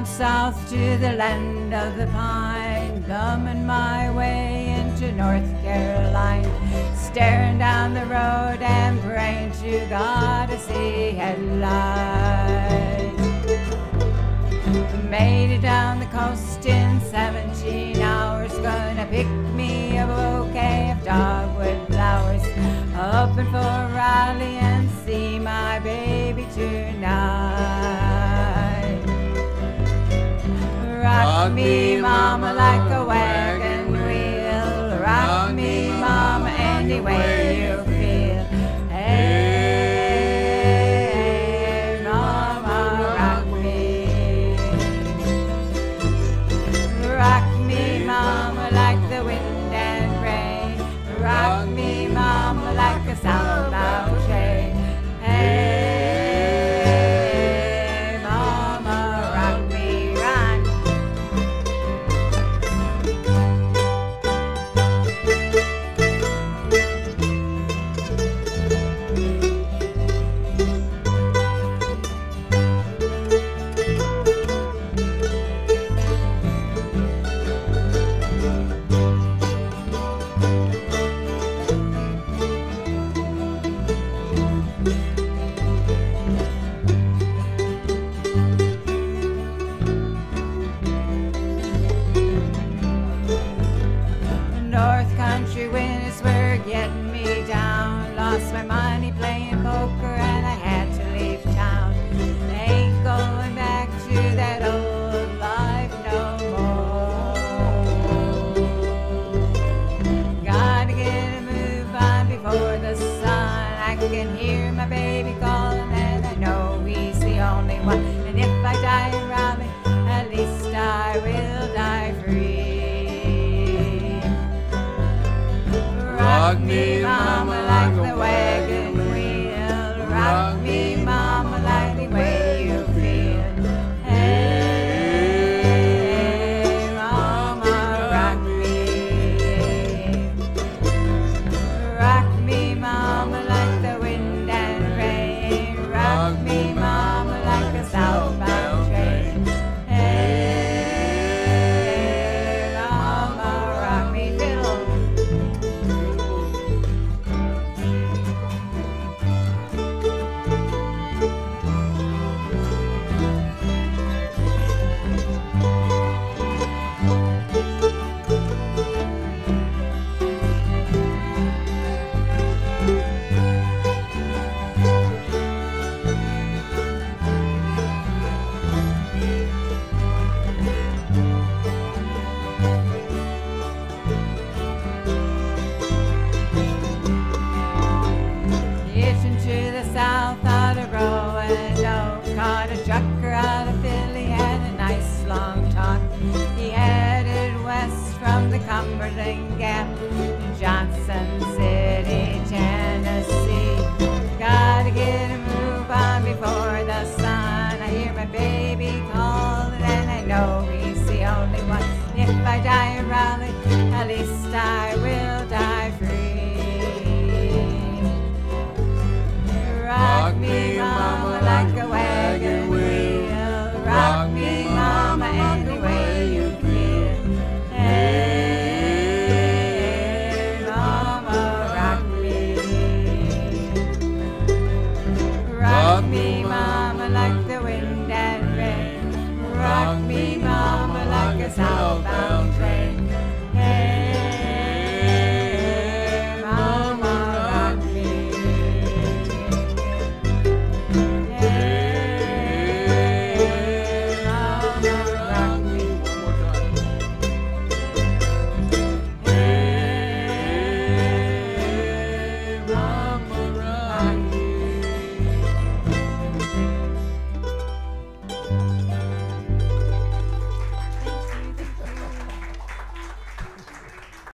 down south to the land of the pine, bumming my way into North Carolina, staring down the road and praying to God to see headlights. Made it down the coast in 17 hours, gonna pick me a bouquet of dogwood flowers, hoping for Raleigh and see my baby tonight. Me, mama, like a wagon can hear my baby calling and I know he's the only one. And if I die in Raleigh, at least I will die free. Rock me, mama, Cumberland Gap Johnson City, Tennessee. Gotta get a move on before the sun. I hear my baby calling, and I know he's the only one. If I die in Raleigh, at least I will like